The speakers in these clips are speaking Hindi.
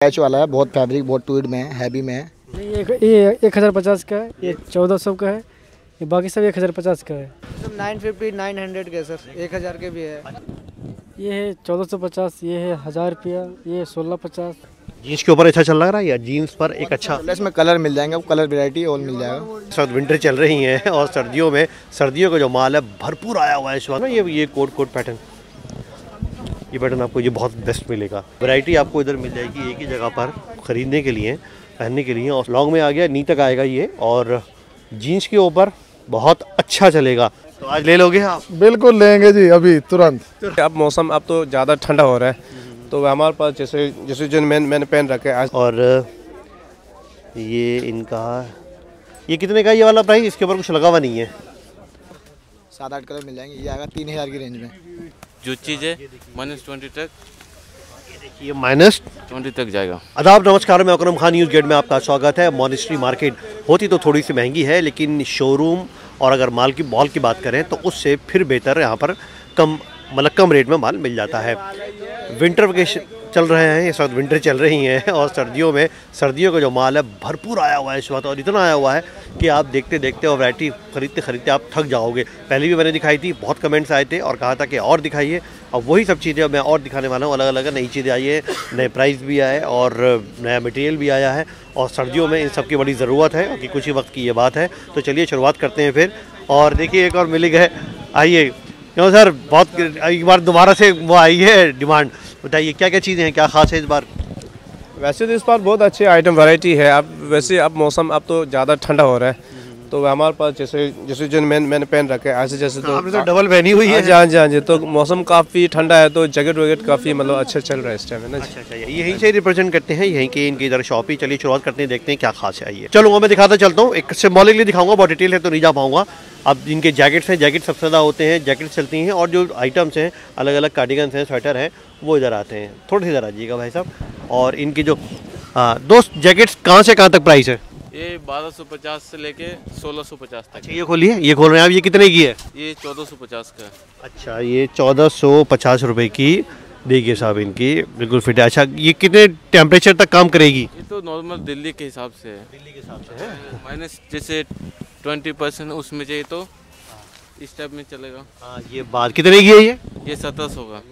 पैच वाला है बहुत फैब्रिक बहुत ट्विड में है हैवी में है। ये एक हज़ार पचास का है ये चौदह सौ का है ये बाकी सब एक हज़ार पचास का है। सब नाइन फिफ्टी नाइन हंड्रेड के सर। एक हज़ार के भी है। ये है चौदह सौ पचास ये है हज़ार रुपया ये सोलह पचास। जीन्स के ऊपर अच्छा चल रहा है या जीन्स पर एक अच्छा? इसमें कलर मिल जाएँगे कलर वेराइटी और मिल जाएगा। इस वक्त विंटर चल रही है और सर्दियों में सर्दियों का जो माल है भरपूर आया हुआ है इस वक्त। ये ये कोट कोट पैटर्न ये पैटर्न आपको ये बहुत बेस्ट मिलेगा। वैरायटी आपको इधर मिल जाएगी एक ही जगह पर ख़रीदने के लिए पहनने के लिए। और लॉन्ग में आ गया नी तक आएगा ये। और जीन्स के ऊपर बहुत अच्छा चलेगा। तो आज ले लोगे आप? बिल्कुल लेंगे जी अभी तुरंत। अब मौसम अब तो ज़्यादा ठंडा हो रहा है। तो हमारे पास जैसे जैसे जो मैंने मैंने पहन रखे हैं आज और ये इनका ये कितने का ये वाला प्राइस इसके ऊपर कुछ लगा हुआ नहीं है। सात आठ कलर मिल जाएँगे ये आएगा तीन हज़ार की रेंज में। जो चीज़ है माइनस ट्वेंटी तक। ये माइनस ट्वेंटी तक जाएगा। आदाब नमस्कार मैं अकरम खान न्यूज़ गेट में आपका स्वागत है। मॉनिस्ट्री मार्केट होती तो थोड़ी सी महँगी है लेकिन शोरूम और अगर माल की मॉल की बात करें तो उससे फिर बेहतर यहाँ पर कम मतलब कम रेट में माल मिल जाता है। विंटर वेकेशन चल रहे हैं इस वक्त विंटर चल रही हैं और सर्दियों में, सर्दियों का जो माल है, भरपूर आया हुआ है इस वक्त और इतना आया हुआ है कि आप देखते देखते और वैरायटी खरीदते खरीदते आप थक जाओगे। पहले भी मैंने दिखाई थी, बहुत कमेंट्स आए थे और कहा था कि और दिखाइए। अब वही सब चीज़ें मैं और दिखाने वाला हूँ अलग अलग नई चीज़ें आई है, नए प्राइस भी आए और नया मटेरियल भी आया है और सर्दियों में इन सब की बड़ी ज़रूरत है कि कुछ ही वक्त की ये बात है। तो चलिए शुरुआत करते हैं फिर और देखिए एक और मिल गए, आइए। क्यों सर? बहुत, एक बार दोबारा से वो आई है डिमांड बताइए क्या क्या चीज़ें हैं क्या खास है इस बार? वैसे तो इस बार बहुत अच्छे आइटम वैरायटी है। अब वैसे अब मौसम अब तो ज़्यादा ठंडा हो रहा है। तो हमारे पास जैसे जैसे जो मैंने मैंने पहन रखे हैं ऐसे जैसे तो आपने तो डबल पहनी हुई हाँ। है जी हाँ जी हाँ जी तो मौसम काफ़ी ठंडा है तो जैकेट वगैरह काफ़ी मतलब अच्छा चल रहा है इस टाइम है ना अच्छा अच्छा ये यहीं से रिप्रेजेंट करते हैं यहीं के इनकी इधर शॉप ही चलिए शुरुआत करते हैं देखते हैं क्या खास है आइए। चलो मैं दिखाता चलता हूँ एक सिम्बॉलिकली दिखाऊँगा बहुत डिटेल है तो नहीं जा पाऊँगा। अब इनके जैकेट्स हैं जैकेट सबसे ज़्यादा होते हैं जैकेट्स चलती हैं और जो आइटम्स हैं अलग अलग कार्डिगन्स हैं स्वेटर हैं वो इधर आते हैं। थोड़े से इधर आ जाइएगा भाई साहब। और इनकी जो हाँ, दोस्त जैकेट्स कहाँ से कहाँ तक प्राइस है? ये बारह सौ पचास से लेके सोलह सौ पचास तक अच्छा ये खोलिए। ये खोल रहे हैं आप। ये कितने की है? ये चौदह सौ पचास का अच्छा ये चौदह सौ पचास रुपये की देखिए साहब इनकी। बिल्कुल फिट है। अच्छा ये कितने टेम्परेचर तक काम करेगी? ये तो नॉर्मल दिल्ली के हिसाब से है। दिल्ली के हिसाब से है? माइनस जैसे ट्वेंटी परसेंट उसमें चाहिए तो इस टाइप में चलेगा। हाँ ये बात कितने की है ये? ये सत्रह सौ का।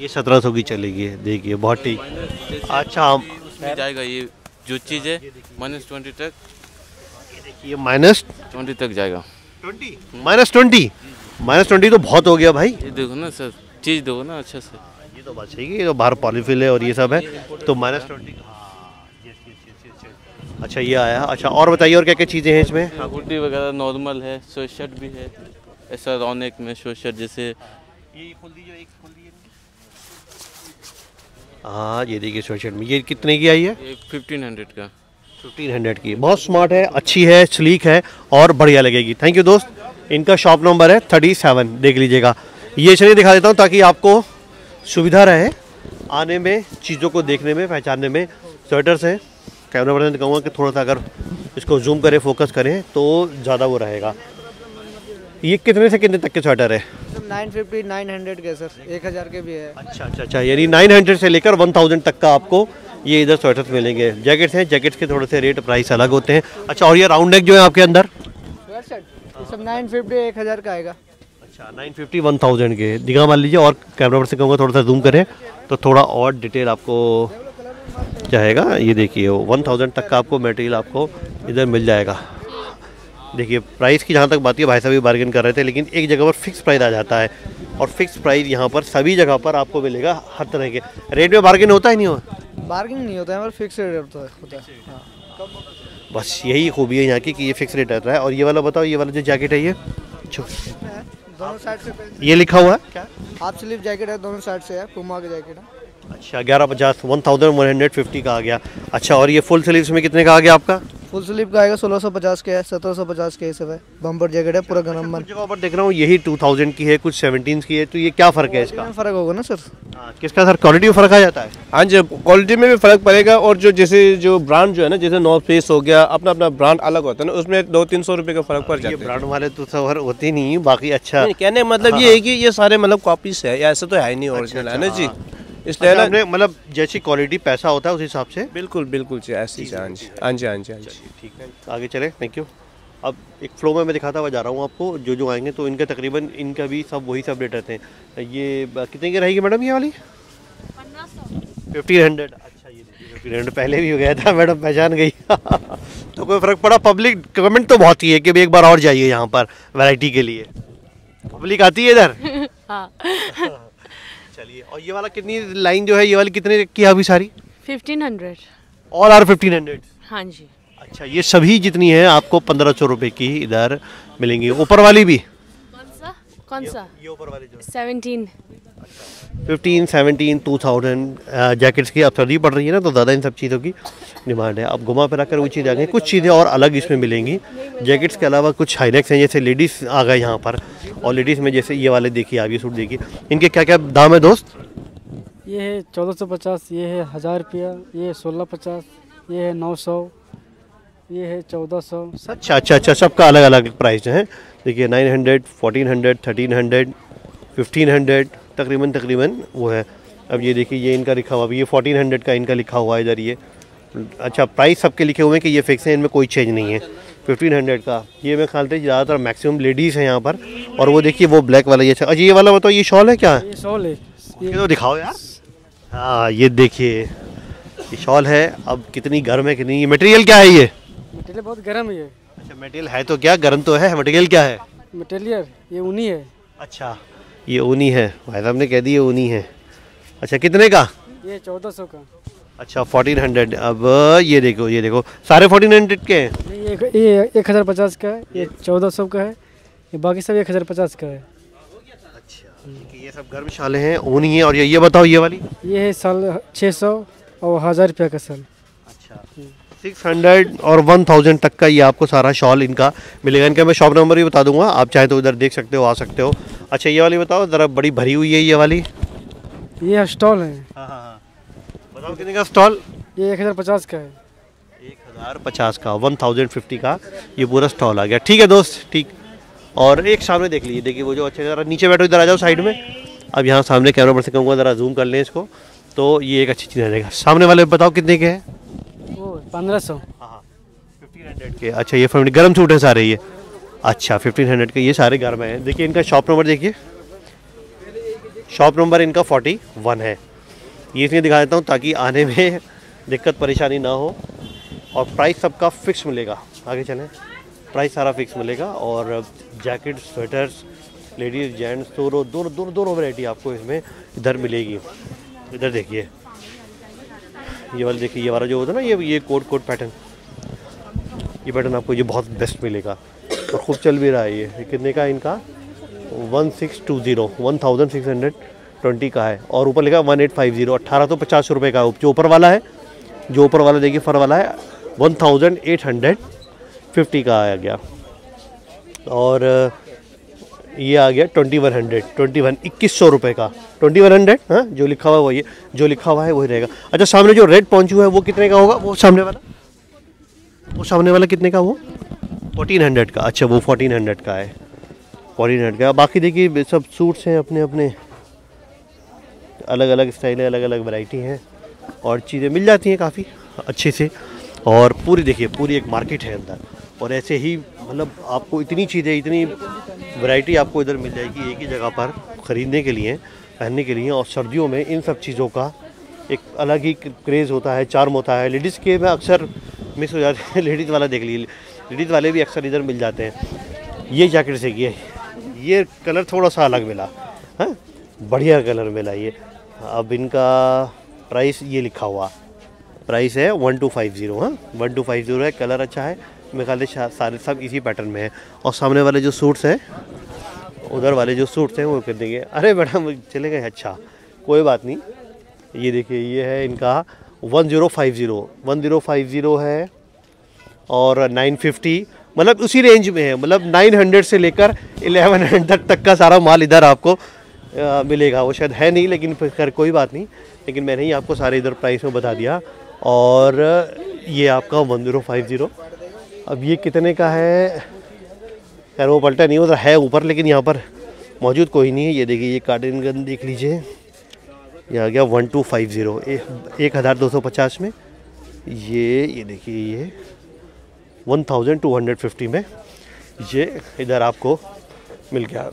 ये सत्रह सौ की चलेगी देखिए बहुत ठीक अच्छा हम उसमें जाएगा ये जो चीज़ है माइनस ट्वेंटी तक। ये माइनस ट्वेंटी तक जाएगा। Twenty minus twenty minus twenty तो बहुत हो गया भाई। ये देखो ना सर चीज़ देखो ना अच्छे से। ये तो बात सही है ये तो बाहर पॉलीफिल है और ये सब है। तो माइनस ट्वेंटी अच्छा ये आया। अच्छा और बताइए और क्या क्या चीज़ें हैं इसमें? हुडी वगैरह नॉर्मल है स्वेट शर्ट भी है। ऐसा रौनक में स्वेट शर्ट जैसे हाँ ये देखिए स्वेटशर्ट में ये कितने की आई है? फिफ्टीन हंड्रेड का। फिफ्टीन हंड्रेड की। बहुत स्मार्ट है अच्छी है स्लीक है और बढ़िया लगेगी। थैंक यू दोस्त। इनका शॉप नंबर है थर्टी सेवन देख लीजिएगा। ये चलिए दिखा देता हूँ ताकि आपको सुविधा रहे आने में चीज़ों को देखने में पहचानने में। स्वेटर्स हैं। कैमरा पर्सन कहूँगा कि थोड़ा सा अगर इसको जूम करें फोकस करें तो ज़्यादा वो रहेगा। ये कितने से कितने तक के स्वेटर है? नाइन फिफ्टी नाइन हंड्रेड के सर। एक हज़ार के भी है। अच्छा अच्छा अच्छा। यानी 900 से लेकर 1000 तक का आपको ये इधर स्वेटर्स मिलेंगे। जैकेट्स हैं जैकेट्स के थोड़े से रेट प्राइस अलग होते हैं। अच्छा और ये राउंड नेक जो है आपके अंदर? सब नाइन फिफ्टी एक हज़ार का आएगा। अच्छा 950 1000 के। दिखा मान लीजिए और कैमरा पर से कहूँगा थोड़ा सा जूम करें तो थोड़ा और डिटेल आपको चाहेगा ये देखिए वन थाउज़ेंड तक का आपको मटेरियल आपको इधर मिल जाएगा। देखिए प्राइस की जहाँ तक बात है भाई साहब भी बार्गेन कर रहे थे लेकिन एक जगह पर फिक्स प्राइस आ जाता है और फिक्स प्राइस यहाँ पर सभी जगह पर आपको मिलेगा हर तरह के। रेट में बार्गेन होता ही नहीं हो बार्गिंग नहीं होता है हमारा फिक्स रेट होता है होता है हाँ। बस यही खूबी है यहाँ की कि ये फिक्स रेट रहता है। और ये वाला बताओ ये वाला जो जैकेट है ये? दोनों साइड से ये लिखा हुआ है? क्या? हाफ़ स्लीव जैकेट है दोनों साइड से है पुमा की जैकेट है। अच्छा ग्यारह पचास one thousand one hundred fifty का आ गया। अच्छा और ये फुल स्लीव्स में कितने का आ गया आपका? फुल स्लीव का आएगा सोलह सौ पचास के है सत्रह सौ पचास के सब है बम्पर जैकेट है पूरा गरम बन कुछ जगह पर देख रहा हूँ यही टू थाउज़ेंड की है कुछ सेवनटीन की है तो ये क्या फ़र्क है इसका? फ़र्क होगा ना सर हाँ, किसका सर क्वालिटी में फ़र्क आ जाता है? हाँ जी क्वालिटी में भी फ़र्क पड़ेगा और जो जैसे जो ब्रांड जो है ना जैसे नॉर्थ फेस हो गया अपना अपना ब्रांड अलग होता है ना उसमें दो तीन सौ रुपये का फ़र्क पड़ ये जाता है। ब्रांड वाले तो सवर होते नहीं बाकी अच्छा। कहने मतलब ये है। कि ये सारे मतलब कॉपीज है ऐसा तो है नहीं ओरिजिनल है ना जी? इसलिए अच्छा, ना हमने मतलब जैसी क्वालिटी पैसा होता है उस हिसाब से? बिल्कुल बिल्कुल जी ऐसी हाँ। जी। हाँ जी हाँ जी हाँ जी। ठीक है। आगे चले। थैंक यू अब एक फ्लो में मैं दिखाता हुआ जा रहा हूँ आपको जो जो आएँगे तो इनका तकरीबन इनका भी सब वही सब रेट रहते हैं। ये कितने की रहेगी मैडम ये वाली? फिफ्टीन हंड्रेड अच्छा ये फिफ्टीन हंड्रेड पहले भी हो गया था मैडम पहचान गई। तो कोई फ़र्क पड़ा? पब्लिक कमेंट तो बहुत ही है कि भाई एक बार और जाइए यहाँ पर वैरायटी के लिए। पब्लिक आती है इधर? हाँ। चलिए। और ये वाला कितनी लाइन जो है ये वाली कितने की अभी सारी? Fifteen hundred all are fifteen hundred हाँ जी। अच्छा ये सभी जितनी है आपको पंद्रह सौ रुपये की इधर मिलेंगी। ऊपर वाली भी? कौन सा? ये ऊपर वाली जो seventeen. Fifteen seventeen two thousand jackets की अब सर्दी पड़ रही है ना तो ज़्यादा इन सब चीज़ों की डिमांड है। अब घुमा फिरा कर वो चीज़ आ गई। कुछ चीज़ें और अलग इसमें मिलेंगी। जैकेट्स के अलावा कुछ हाईनेक्स हैं जैसे लेडीज़ आ गए यहाँ पर। और लेडीज़ में जैसे ये वाले देखिए आप ये सूट देखिए। इनके क्या क्या दाम है दोस्त? ये है चौदह सौ पचास ये है हज़ार रुपया ये है सोलह पचास ये है नौ सौ। ये है चौदह सौ। अच्छा अच्छा अच्छा सबका अलग अलग प्राइस है। देखिए nine hundred fourteen hundred thirteen hundred fifteen hundred तकरीबन तकरीबन वो है। अब ये देखिए ये इनका लिखा हुआ अभी ये फोर्टीन हंड्रेड का इनका लिखा हुआ है इधर ये। अच्छा प्राइस सबके लिखे हुए हैं कि ये फिक्स है इनमें कोई चेंज नहीं है। फिफ्टीन हंड्रेड का। ये मैं ख्याल ज़्यादातर मैक्सिमम लेडीज़ हैं यहाँ पर। और वो देखिए वो ब्लैक वाला ये अच्छा ये वाला बताओ ये शॉल है क्या? ये शॉल है। ये तो दिखाओ यार। हाँ ये देखिए ये शॉल है। अब कितनी गर्म है कितनी ये मटेरियल क्या है ये? मटेरियल बहुत गर्म है अच्छा मटेरियल है तो क्या? गर्म तो है मटेरियल क्या है? मटेरियल ये ऊनी है। अच्छा ये ऊनी है। भाई साहब ने कह दी ये ऊनी है। अच्छा कितने का? ये चौदह सौ का। अच्छा फोर्टीन हंड्रेड अब ये देखो ये देखो। सारे फोर्टीन हंड्रेड के हैं? ये एक- ये एक हज़ार पचास का है ये चौदह सौ का है ये बाकी सब एक हज़ार पचास का है। अच्छा ये सब गर्म शाले हैं ऊनी है और ये ये बताओ ये वाली। ये है साल छः सौ और हज़ार रुपया का साल। अच्छा। सिक्स हंड्रेड और वन थाउज़ेंड तक का ये आपको सारा शॉल इनका मिलेगा। इनका मैं शॉप नंबर भी बता दूँगा आप चाहे तो इधर देख सकते हो आ सकते हो। अच्छा ये वाली बताओ ज़रा बड़ी भरी हुई है ये वाली। ये स्टॉल है। हाँ हाँ हाँ। बताओ कितने का स्टॉल? ये एक हज़ार पचास का है। एक हज़ार पचास का वन थाउज़ेंड फिफ्टी का ये पूरा स्टॉल आ गया। ठीक है दोस्त ठीक। और एक सामने देख लीजिए देखिए वो जो अच्छे ज़रा नीचे बैठो इधर आ जाओ साइड में। अब यहाँ सामने कैमरा पर से कहूँगा ज़रा जूम कर लें इसको। तो ये एक अच्छी चीज़ रहेगा सामने वाले बताओ कितने के हैं? पंद्रह सौ। फिफ्टीन हंड्रेड के अच्छा ये फैमिली गर्म सूट है सारे ये। अच्छा फिफ्टीन हंड्रेड के ये सारे गर्म हैं। देखिए इनका शॉप नंबर देखिए। शॉप नंबर इनका फोर्टी वन है। ये इसलिए दिखा देता हूँ ताकि आने में दिक्कत परेशानी ना हो। और प्राइस सबका फिक्स मिलेगा। आगे चलें। प्राइस सारा फिक्स मिलेगा और जैकेट स्वेटर्स लेडीज़ जेंट्स दोनों दोनों दोनों दोनों वैरायटी आपको इसमें इधर मिलेगी। इधर देखिए। ये वाला देखिए, ये वाला जो होता है ना, ये ये कोट कोट पैटर्न ये पैटर्न आपको ये बहुत बेस्ट मिलेगा। और खूब चल भी रहा है ये। कितने का इनका? One six two zero one thousand six hundred twenty का है। और ऊपर लिखा वन एट फाइव ज़ीरो अट्ठारह सौ पचास रुपये का जो ऊपर वाला है, जो ऊपर वाला देखिए, फर वाला है one thousand eight hundred fifty का आया गया। और ये आ गया twenty one hundred, twenty one इक्कीस सौ रुपये का। ट्वेंटी वन हंड्रेड हाँ जो लिखा हुआ वही जो लिखा हुआ है वही रहेगा। अच्छा सामने जो रेड पॉन्चू है वो कितने का होगा? वो सामने वाला? वो सामने वाला कितने का वो फोर्टीन हंड्रेड का। अच्छा वो फोर्टीन हंड्रेड का है। फोर्टीन हंड्रेड का बाकी देखिए, सब सूट्स हैं अपने अपने। अलग अलग स्टाइल है अलग अलग वैरायटी हैं। और चीज़ें मिल जाती हैं काफ़ी अच्छे से। और पूरी देखिए, पूरी एक मार्केट है अंदर। और ऐसे ही मतलब आपको इतनी चीज़ें, इतनी वैरायटी आपको इधर मिल जाएगी एक ही जगह पर ख़रीदने के लिए, पहनने के लिए और सर्दियों में इन सब चीज़ों का एक अलग ही क्रेज़ होता है चार्म होता है। लेडीज़ के में अक्सर मिस हो जाते हैं लेडीज़ वाला देख लीजिए। लेडीज़ वाले भी अक्सर इधर मिल जाते हैं। ये जैकेट से ये ये कलर थोड़ा सा अलग मिला हाँ? बढ़िया कलर मिला ये। अब इनका प्राइस ये लिखा हुआ प्राइस है वन टू फाइव ज़ीरो हाँ? वन टू फाइव ज़ीरो है कलर अच्छा है। मेरे ख्याल सारे सब इसी पैटर्न में है। और सामने वाले जो सूट्स हैं उधर वाले जो सूट्स हैं वो कर देंगे। अरे मैडम चले गए। अच्छा कोई बात नहीं। ये देखिए ये है इनका one zero five zero one zero five zero है और नाइन फिफ्टी मतलब उसी रेंज में है। मतलब नाइन हंड्रेड से लेकर एलेवन हंड्रेड तक का सारा माल इधर आपको अ, मिलेगा। वो शायद है नहीं लेकिन खैर कोई बात नहीं। लेकिन मैंने ही आपको सारे इधर प्राइस में बता दिया। और ये आपका वन ज़ीरो फाइव ज़ीरो अब ये कितने का है? खैर, वो पलटा नहीं, उधर है ऊपर, लेकिन यहाँ पर मौजूद कोई नहीं है। ये देखिए, ये कार्टन गन देख लीजिए। ये आ गया वन टू फाइव ज़ीरो। एक हज़ार दो सौ पचास में। ये ये देखिए, ये one thousand two hundred fifty में। ये इधर आपको मिल गया।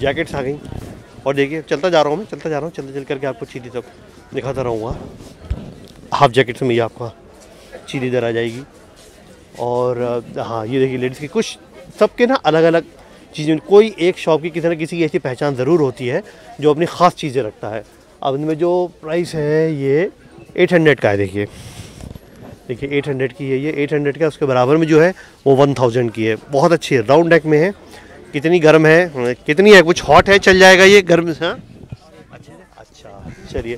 जैकेट्स आ गई। और देखिए, चलता जा रहा हूँ मैं, चलता जा रहा हूँ। चलते चल करके आपको चीज़ी सब दिखाता रहूँगा। हाफ़ जैकेट्स में ये आपका चीज़ इधर आ जाएगी। और हाँ ये देखिए लेडीज़ की कुछ सबके ना अलग अलग चीज़ें कोई एक शॉप की किसी ना किसी की ऐसी पहचान ज़रूर होती है जो अपनी ख़ास चीज़ें रखता है। अब इनमें जो प्राइस है ये 800 का है देखिए। देखिए 800 की है ये 800 का उसके बराबर में जो है वो 1000 की है। बहुत अच्छी है राउंड नेक में है। कितनी गर्म है कितनी है कुछ हॉट है चल जाएगा ये गर्म हाँ। अच्छा अच्छा चलिए।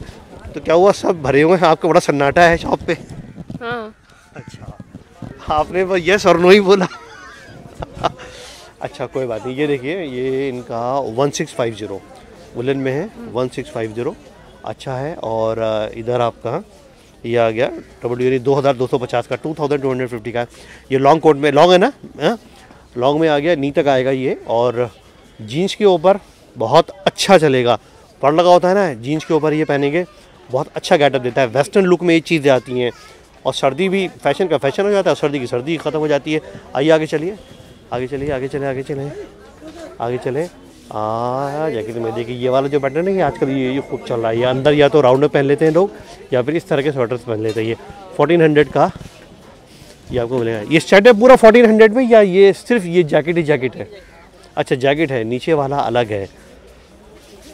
तो क्या हुआ सब भरे हुए हैं आपका बड़ा सन्नाटा है शॉप पे? हाँ। अच्छा। आपने बस यस और नो ही बोला। अच्छा कोई बात नहीं। ये देखिए, ये इनका one six five zero woollen में है वन सिक्स फाइव ज़ीरो अच्छा है, और इधर आपका, ये आ गया डबल ड्यूरी दो हज़ार दो सौ पचास का two thousand two hundred fifty का। ये लॉन्ग कोट में लॉन्ग है ना? हाँ? लॉन्ग में आ गया, नी तक आएगा ये, और जीन्स के ऊपर बहुत अच्छा चलेगा। पड़ लगा होता है ना जीन्स के ऊपर ये पहनेंगे, बहुत अच्छा गेटअप देता है। वेस्टर्न लुक में ये चीज़ें आती हैं। और सर्दी भी फ़ैशन का फ़ैशन हो जाता है सर्दी की सर्दी ख़त्म हो जाती है। आइए आगे चलिए। आगे चलिए, आगे चले आगे चले आगे चले। आ जैकेट में देखिए, ये वाला जो पैटर्न है, ये आजकल ये ये खूब चल रहा है। ये अंदर या तो राउंड में पहन लेते हैं लोग, या फिर इस तरह के स्वेटर्स पहन लेते हैं। ये फोर्टीन हंड्रेड का, ये आपको मिलेगा। ये सेट है पूरा फोर्टीन हंड्रेड में, या ये सिर्फ़ ये जैकेट ही जैकेट है? अच्छा जैकेट है, नीचे वाला अलग है।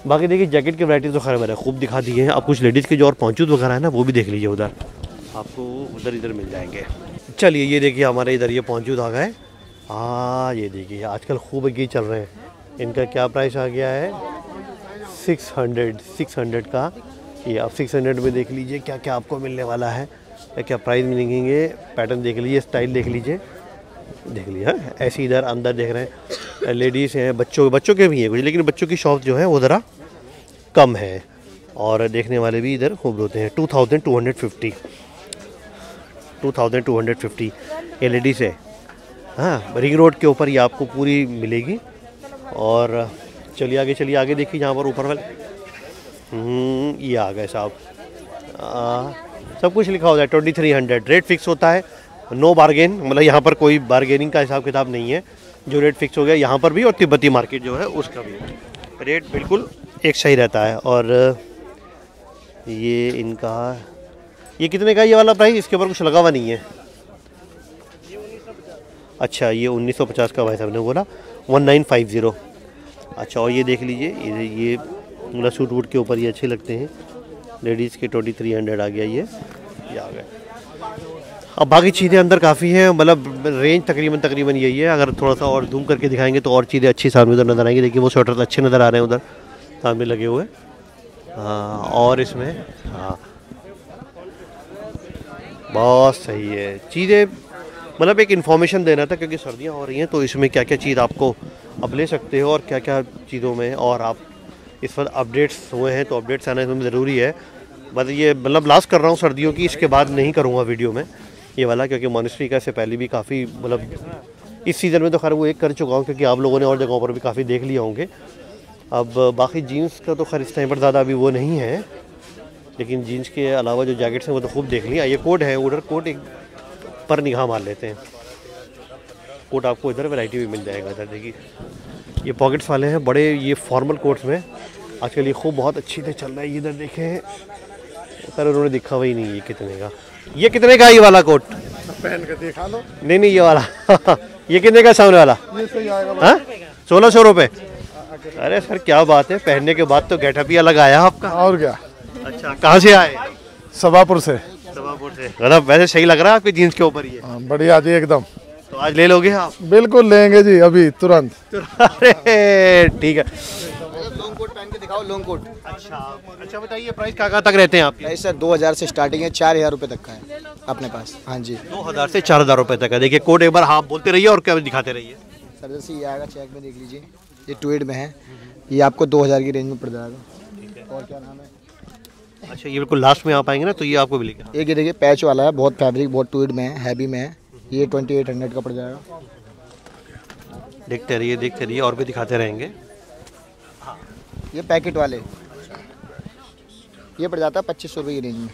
बाकी देखिए जैकेट की वैरायटी तो खैर मैंने खूब दिखा दी है। अब कुछ लेडीज़ के जो और पहुँचूद वगैरह है ना, वो भी देख लीजिए उधर। आपको उधर इधर मिल जाएँगे। चलिए, ये देखिए हमारे इधर ये पहुँचूद आ गए हाँ ये देखिए, आजकल खूब ये चल रहे हैं। इनका क्या प्राइस आ गया है? सिक्स हंड्रेड सिक्स हंड्रेड का। ये आप सिक्स हंड्रेड में देख लीजिए क्या क्या आपको मिलने वाला है। क्या क्या प्राइस मिलेंगे? पैटर्न देख लीजिए स्टाइल देख लीजिए। देख लिया हाँ? ऐसे इधर अंदर देख रहे हैं। लेडीज़ हैं, बच्चों बच्चों के भी हैं कुछ, लेकिन बच्चों की शॉप जो है वो ज़रा कम है। और देखने वाले भी इधर खूब होते हैं two thousand two hundred fifty two thousand two hundred fifty ये लेडीज़ है हाँ रिंग रोड के ऊपर ये आपको पूरी मिलेगी। और चलिए आगे चलिए आगे देखिए यहाँ पर ऊपर वाले। हम्म, ये आ गए साहब। सब कुछ लिखा होता है twenty three hundred rate fix होता है। नो बार्गेन मतलब यहाँ पर कोई बार्गेनिंग का हिसाब किताब नहीं है। जो रेट फिक्स हो गया यहाँ पर भी और तिब्बती मार्केट जो है उसका भी। रेट बिल्कुल एक सही रहता है। और ये इनका ये कितने का ये वाला प्राइस इसके ऊपर कुछ लगा हुआ नहीं है। अच्छा ये 1950 का भाई साहब ने बोला 1950 अच्छा और ये देख लीजिए, ये ये मतलब सूट वूट के ऊपर ये अच्छे लगते हैं। लेडीज़ के ट्वेंटी थ्री हंड्रेड आ गया ये। ये आ गए अब बाकी चीज़ें अंदर काफ़ी हैं मतलब रेंज तकरीबन तकरीबन यही है। अगर थोड़ा सा और जूम करके दिखाएँगे तो और चीज़ें अच्छी सामने उधर नज़र आएँगी। देखिए, वो स्वेटर अच्छे नज़र आ रहे हैं उधर, सामने लगे हुए। हाँ और इसमें हाँ। बहुत सही है। चीज़ें मतलब एक इन्फॉर्मेशन देना था क्योंकि सर्दियाँ हो रही हैं तो इसमें क्या क्या चीज़ आपको अब ले सकते हो और क्या क्या चीज़ों में और आप इस वक्त अपडेट्स हुए हैं तो अपडेट्स आना इसमें ज़रूरी है। बस ये मतलब लास्ट कर रहा हूँ सर्दियों की, इसके बाद नहीं करूँगा वीडियो में ये वाला, क्योंकि मॉनिस्ट्री का इससे पहले भी काफ़ी मतलब इस सीज़न में तो खैर वो एक कर चुका हूँ, क्योंकि आप लोगों ने और जगहों पर भी काफ़ी देख लिया होंगे। अब बाकी जीन्स का तो खैर इस टाइम पर ज़्यादा अभी वो नहीं है। लेकिन जीन्स के अलावा जो जैकेट्स हैं वो तो खूब देख लिया। ये कोट है उधर कोट एक पर निगाह मार लेते हैं। कोट आपको इधर वैरायटी भी मिल जाएगा इधर देखिए। ये पॉकेट्स वाले हैं बड़े ये फॉर्मल कोट्स में। आजकल ये खूब बहुत अच्छी से चल रहा है इधर देखें। सर उन्होंने दिखा हुआ ही नहीं ये कितने का। ये कितने का ये वाला कोट पहन के दिखा लो नहीं नहीं ये वाला। ये कितने का सामने वाला? हाँ? सोलह सौ रुपये अरे सर क्या बात है पहनने के बाद तो गेटअप ही अलग आया आपका। और क्या? अच्छा कहाँ से आए? सभापुर से। सभापुर से। मतलब वैसे सही लग रहा है आपकी जीन्स के ऊपर ये? हाँ, बढ़िया जी एकदम। तो आज ले लोगे आप? बिल्कुल लेंगे जी अभी तुरंत। अरे ठीक है। लॉन्ग कोट पहन के दिखाओ लॉन्ग कोट। अच्छा अच्छा बताइए प्राइस कहाँ कहाँ तक रहते हैं आपके? प्राइस सर दो हज़ार से स्टार्टिंग है चार हज़ार रुपये तक का है अपने पास। हाँ जी। दो हज़ार से चार हज़ार रुपये तक है। देखिए कोड एक बार हाँ बोलते रहिए और क्या दिखाते रहिए। सर जैसे ये आएगा चेक में देख लीजिए। ये ट्वेड में है। ये आपको दो हज़ार की रेंज में पड़ जाएगा। और क्या नाम है? अच्छा ये बिल्कुल लास्ट में आप आएँगे ना तो ये आपको मिलेगा एक ये देखिए पैच वाला है बहुत फैब्रिक बहुत ट्वेड में है हैवी में है। ये ट्वेंटी एट हंड्रेड का पड़ जाएगा। देखते रहिए देखते रहिए और भी दिखाते रहेंगे। ये पैकेट वाले। ये पड़ जाता है पच्चीस सौ रुपये की रेंज में।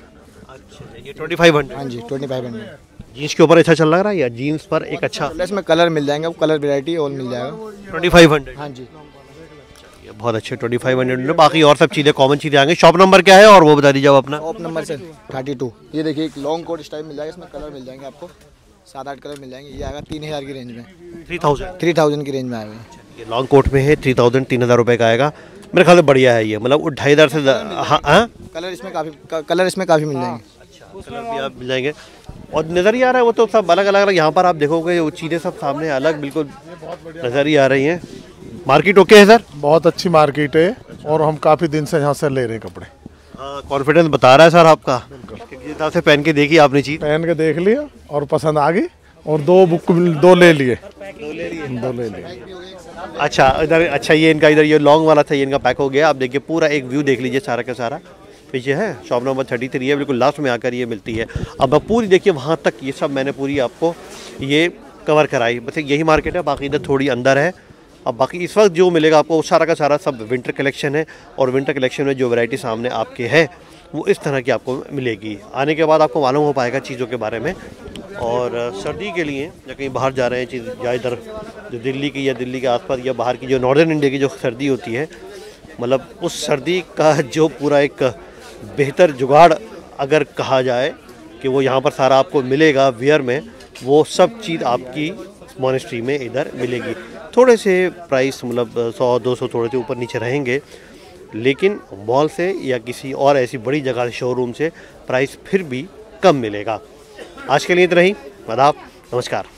अच्छा ये ट्वेंटी फाइव हंड्रेड हाँ जी ट्वेंटी फाइव हंड्रेड जीन्स के ऊपर अच्छा चल रहा है या जीन्स पर एक अच्छा? इसमें कलर मिल जाएँगे कलर वेराइटी और मिल जाएगा। ट्वेंटी फाइव हंड्रेड हाँ जी। बहुत अच्छे ट्वेंटी फाइव हंड्रेड में। बाकी और सब चीज़ें कॉमन चीज़ें आएँगे। शॉप नंबर क्या है और वो बता दीजिए आप अपना। टॉप नंबर से थर्टी टू ये देखिए एक लॉन्ग कोट स्टाइल मिल जाएगा इसमें कलर मिल जाएँगे आपको। सात आठ कलर मिल जाएँगे। ये आएगा तीन हज़ार की रेंज में। थ्री थाउज़ेंड थ्री थाउज़ेंड की रेंज में आएगा। ये लॉन्ग कोट में है थ्री थाउज़ेंड तीन हज़ार रुपये का आएगा। मेरे ख्याल से बढ़िया है ये मतलब ढाई हज़ार से हाँ हाँ? कलर इसमें काफ़ी कलर इसमें काफ़ी मिल जाएँगे। कलर भी आप मिल जाएँगे। और नज़र ही आ रहा है वो तो सब अलग अलग अलग यहाँ पर आप देखोगे वो चीज़ें सब सामने अलग बिल्कुल नज़र ही आ रही हैं। मार्केट ओके है सर? बहुत अच्छी मार्केट है और हम काफ़ी दिन से यहाँ से ले रहे हैं कपड़े। कॉन्फिडेंस बता रहा है सर आपका? हिसाब से पहन के देखी आपने चीज़? पहन के देख लिया और पसंद आ गई और दो बुक दो ले लिए। दो ले लिए। अच्छा इधर अच्छा ये इनका इधर ये लॉन्ग वाला था ये इनका पैक हो गया। आप देखिए पूरा एक व्यू देख लीजिए सारा का सारा। पीछे है शॉप नंबर थर्टी थ्री है बिल्कुल लास्ट में आकर ये मिलती है। अब पूरी देखिए वहाँ तक ये सब मैंने पूरी आपको ये कवर कराई। बस यही मार्केट है बाकी इधर थोड़ी अंदर है। अब बाकी इस वक्त जो मिलेगा आपको, वो सारा का सारा सब विंटर कलेक्शन है और विंटर कलेक्शन में जो वैरायटी सामने आपके है, वो इस तरह की आपको मिलेगी। आने के बाद आपको मालूम हो पाएगा चीज़ों के बारे में। और सर्दी के लिए या कहीं बाहर जा रहे हैं चीज़, या इधर जो दिल्ली की या दिल्ली के आसपास या बाहर की जो नॉर्दर्न इंडिया की जो सर्दी होती है मतलब उस सर्दी का जो पूरा एक बेहतर जुगाड़ अगर कहा जाए कि वो यहाँ पर सारा आपको मिलेगा वियर में, वो सब चीज़ आपकी मोनेस्ट्री में इधर मिलेगी। थोड़े से प्राइस मतलब सौ, दो सौ थोड़े से ऊपर नीचे रहेंगे। लेकिन मॉल से या किसी और ऐसी बड़ी जगह शोरूम से प्राइस फिर भी कम मिलेगा। आज के लिए इतना ही। आदाब, नमस्कार।